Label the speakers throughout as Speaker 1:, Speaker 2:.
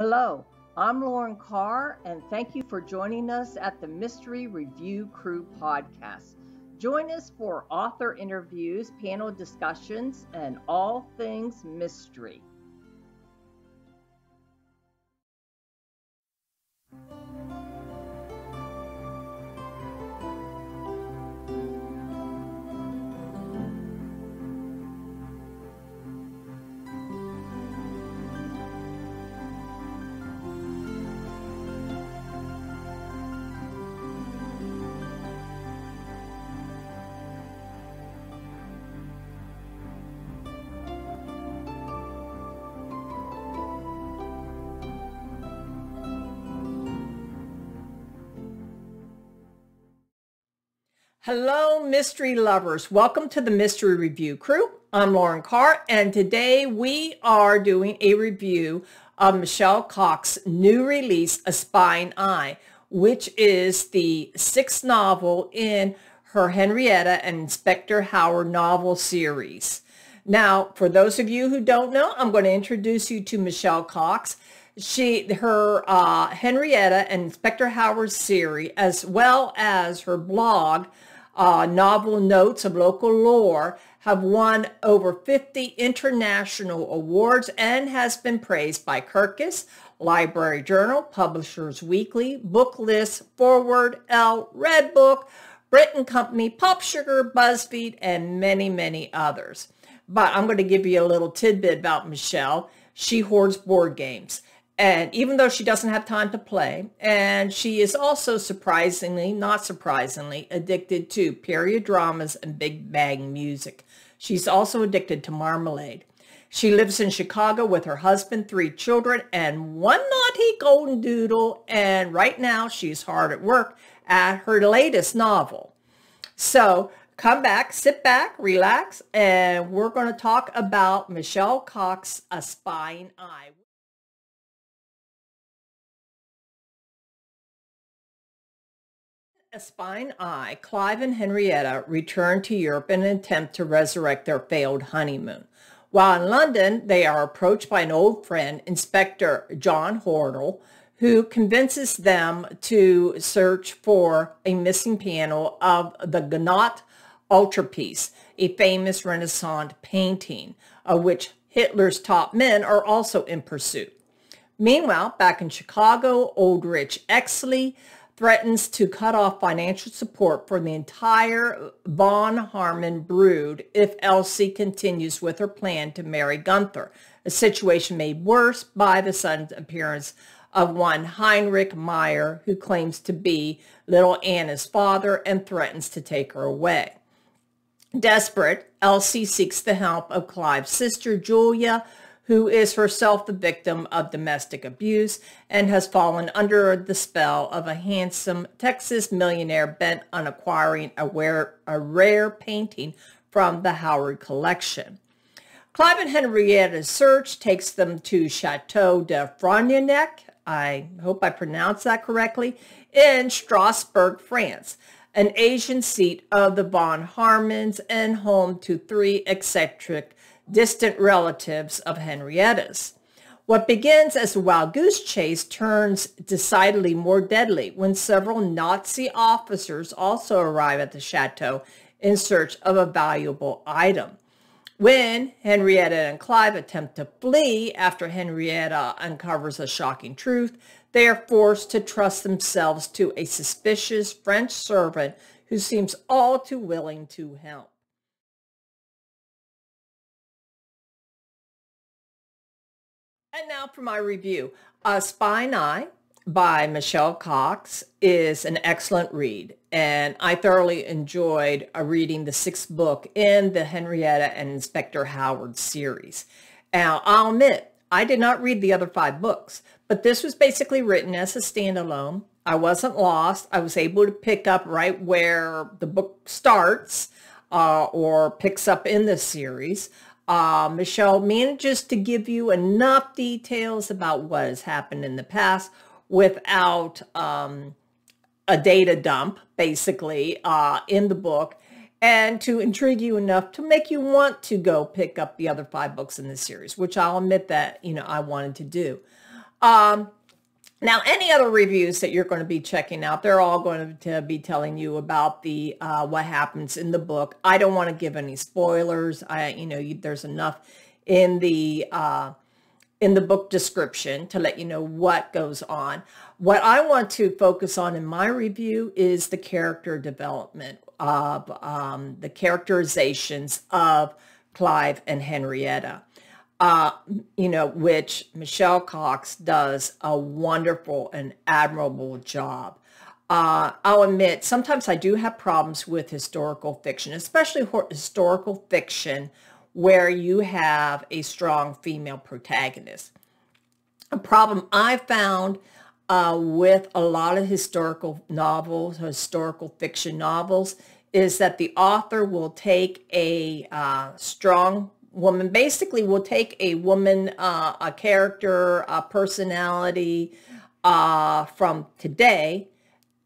Speaker 1: Hello, I'm Lauren Carr, and thank you for joining us at the Mystery Review Crew podcast. Join us for author interviews, panel discussions, and all things mystery. Hello, mystery lovers. Welcome to the Mystery Review Crew. I'm Lauren Carr, and today we are doing a review of Michelle Cox's new release, A Spying Eye, which is the sixth novel in her Henrietta and Inspector Howard novel series. Now, for those of you who don't know, I'm going to introduce you to Michelle Cox she her uh, Henrietta and Inspector Howard series, as well as her blog, uh, novel notes of local lore have won over 50 international awards and has been praised by Kirkus, Library Journal, Publishers Weekly, Booklist, Foreword, Elle, Redbook, Brit and Company, PopSugar, BuzzFeed, and many, many others. But I'm going to give you a little tidbit about Michelle. She hoards board games. And even though she doesn't have time to play, and she is also surprisingly, not surprisingly, addicted to period dramas and big bang music. She's also addicted to marmalade. She lives in Chicago with her husband, three children, and one naughty golden doodle. And right now she's hard at work at her latest novel. So come back, sit back, relax, and we're going to talk about Michelle Cox's A Spying Eye. A spying eye, Clive and Henrietta return to Europe in an attempt to resurrect their failed honeymoon. While in London, they are approached by an old friend, Inspector John Hartle, who convinces them to search for a missing panel of the Ghent Altarpiece, a famous Renaissance painting of which Hitler's top men are also in pursuit. Meanwhile, back in Chicago, Oldrich Exley threatens to cut off financial support for the entire von Harmon brood if Elsie continues with her plan to marry Gunther, a situation made worse by the sudden appearance of one Heinrich Meyer, who claims to be little Anna's father and threatens to take her away. Desperate, Elsie seeks the help of Clive's sister, Julia, who is herself the victim of domestic abuse and has fallen under the spell of a handsome Texas millionaire bent on acquiring a rare, a rare painting from the Howard collection. Clive and Henrietta's search takes them to Chateau de Frontenac, I hope I pronounced that correctly, in Strasbourg, France, an Asian seat of the von Harmons and home to three eccentric distant relatives of Henrietta's. What begins as a wild goose chase turns decidedly more deadly when several Nazi officers also arrive at the chateau in search of a valuable item. When Henrietta and Clive attempt to flee after Henrietta uncovers a shocking truth, they are forced to trust themselves to a suspicious French servant who seems all too willing to help. And now for my review. A Spying Eye by Michelle Cox is an excellent read. And I thoroughly enjoyed uh, reading the sixth book in the Henrietta and Inspector Howard series. Now, I'll admit, I did not read the other five books, but this was basically written as a standalone. I wasn't lost. I was able to pick up right where the book starts uh, or picks up in this series. Uh, Michelle manages to give you enough details about what has happened in the past without um, a data dump, basically, uh, in the book, and to intrigue you enough to make you want to go pick up the other five books in the series, which I'll admit that, you know, I wanted to do. Um, now, any other reviews that you're going to be checking out, they're all going to be telling you about the uh, what happens in the book. I don't want to give any spoilers. I, you know, you, there's enough in the uh, in the book description to let you know what goes on. What I want to focus on in my review is the character development of um, the characterizations of Clive and Henrietta uh, you know, which Michelle Cox does a wonderful and admirable job. Uh, I'll admit, sometimes I do have problems with historical fiction, especially historical fiction where you have a strong female protagonist. A problem I found uh, with a lot of historical novels, historical fiction novels, is that the author will take a uh, strong woman basically will take a woman, uh, a character, a personality uh, from today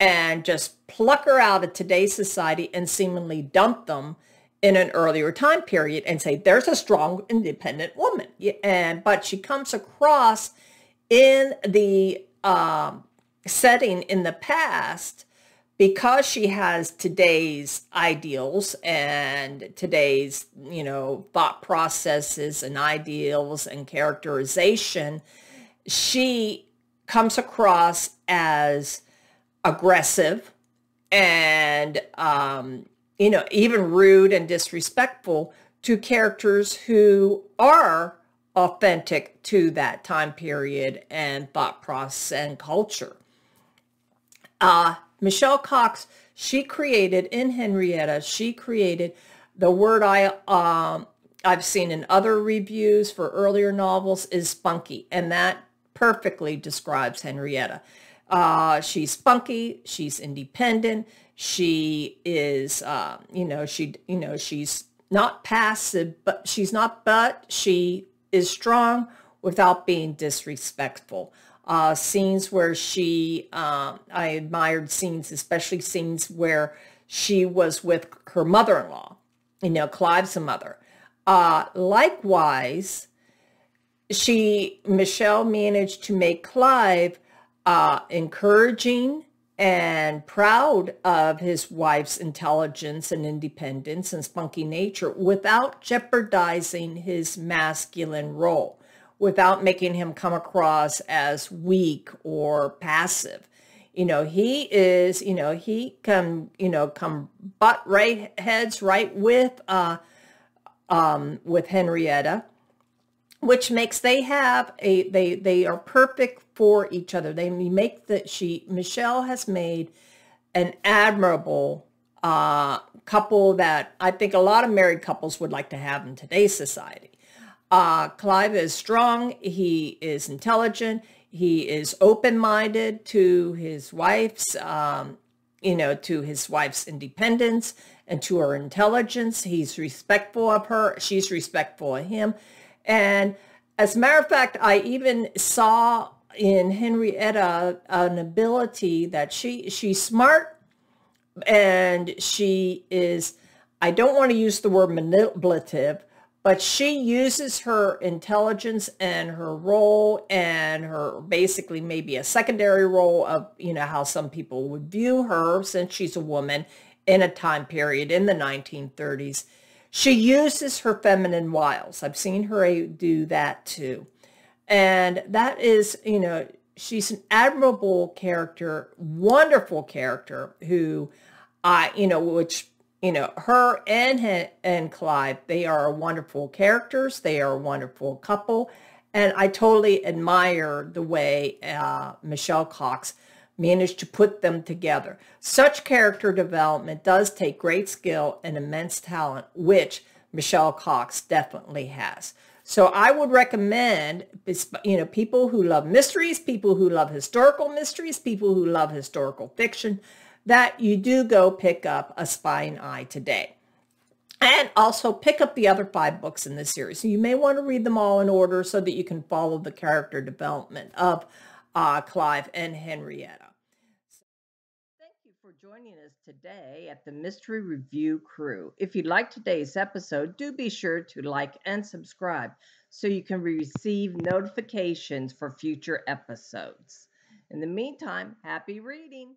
Speaker 1: and just pluck her out of today's society and seemingly dump them in an earlier time period and say there's a strong independent woman. And but she comes across in the um, setting in the past because she has today's ideals and today's, you know, thought processes and ideals and characterization, she comes across as aggressive and, um, you know, even rude and disrespectful to characters who are authentic to that time period and thought process and culture. Uh, Michelle Cox, she created in Henrietta, she created the word I um, I've seen in other reviews for earlier novels is spunky, and that perfectly describes Henrietta. Uh, she's spunky, she's independent, she is, uh, you know, she, you know, she's not passive, but she's not, but she is strong without being disrespectful uh, scenes where she, uh, I admired scenes, especially scenes where she was with her mother-in-law, you know, Clive's mother. Uh, likewise, she, Michelle managed to make Clive uh, encouraging and proud of his wife's intelligence and independence and spunky nature without jeopardizing his masculine role without making him come across as weak or passive. You know, he is, you know, he can, you know, come butt right heads right with, uh, um, with Henrietta, which makes they have a, they, they are perfect for each other. They make that she, Michelle has made an admirable, uh, couple that I think a lot of married couples would like to have in today's society. Uh, Clive is strong. He is intelligent. He is open-minded to his wife's, um, you know, to his wife's independence and to her intelligence. He's respectful of her. She's respectful of him. And as a matter of fact, I even saw in Henrietta an ability that she she's smart and she is, I don't want to use the word manipulative, but she uses her intelligence and her role and her basically maybe a secondary role of, you know, how some people would view her since she's a woman in a time period in the 1930s. She uses her feminine wiles. I've seen her do that too. And that is, you know, she's an admirable character, wonderful character who I, you know, which you know, her and and Clive, they are wonderful characters. They are a wonderful couple. And I totally admire the way uh, Michelle Cox managed to put them together. Such character development does take great skill and immense talent, which Michelle Cox definitely has. So I would recommend, you know, people who love mysteries, people who love historical mysteries, people who love historical fiction, that you do go pick up A Spying Eye today. And also pick up the other five books in this series. You may want to read them all in order so that you can follow the character development of uh, Clive and Henrietta. Thank you for joining us today at the Mystery Review Crew. If you like today's episode, do be sure to like and subscribe
Speaker 2: so you can receive notifications for future episodes. In the meantime, happy reading.